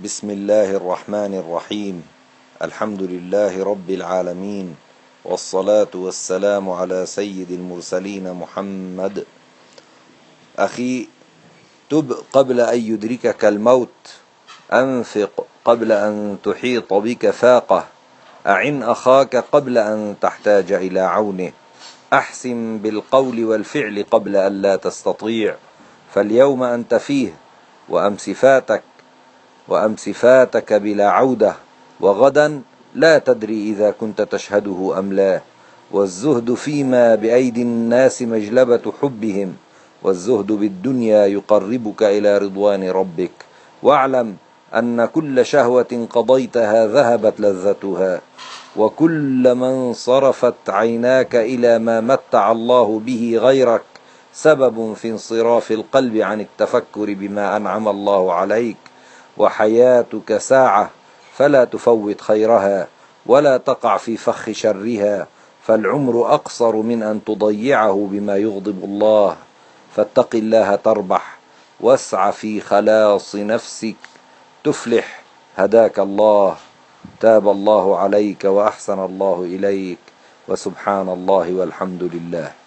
بسم الله الرحمن الرحيم الحمد لله رب العالمين والصلاة والسلام على سيد المرسلين محمد أخي تب قبل أن يدركك الموت أنفق قبل أن تحيط بك فاقة أعن أخاك قبل أن تحتاج إلى عونه أحسن بالقول والفعل قبل أن لا تستطيع فاليوم أنت فيه وأمس فاتك وأمس فاتك بلا عودة وغدا لا تدري إذا كنت تشهده أم لا. والزهد فيما بأيدي الناس مجلبة حبهم والزهد بالدنيا يقربك إلى رضوان ربك. واعلم أن كل شهوة قضيتها ذهبت لذتها وكل من صرفت عيناك إلى ما متع الله به غيرك سبب في انصراف القلب عن التفكر بما أنعم الله عليك. وحياتك ساعة فلا تفوت خيرها ولا تقع في فخ شرها فالعمر أقصر من أن تضيعه بما يغضب الله. فاتق الله تربح واسع في خلاص نفسك تفلح هداك الله. تاب الله عليك وأحسن الله إليك وسبحان الله والحمد لله.